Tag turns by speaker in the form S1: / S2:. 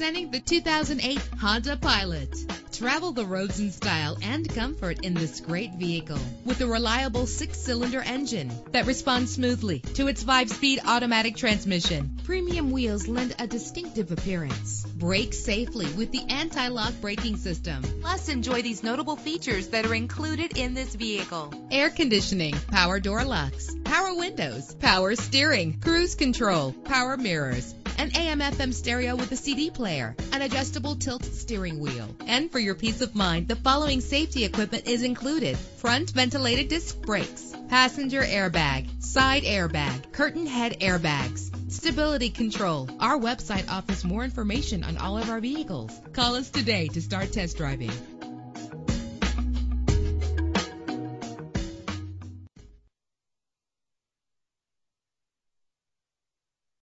S1: Presenting the 2008 Honda Pilot. Travel the roads in style and comfort in this great vehicle with a reliable six-cylinder engine that responds smoothly to its five-speed automatic transmission. Premium wheels lend a distinctive appearance. Brake safely with the anti-lock braking system. Plus, enjoy these notable features that are included in this vehicle. Air conditioning, power door locks, power windows, power steering, cruise control, power mirrors, an AM FM stereo with a CD player, an adjustable tilt steering wheel. And for your peace of mind, the following safety equipment is included. Front ventilated disc brakes, passenger airbag, side airbag, curtain head airbags, stability control. Our website offers more information on all of our vehicles. Call us today to start test driving.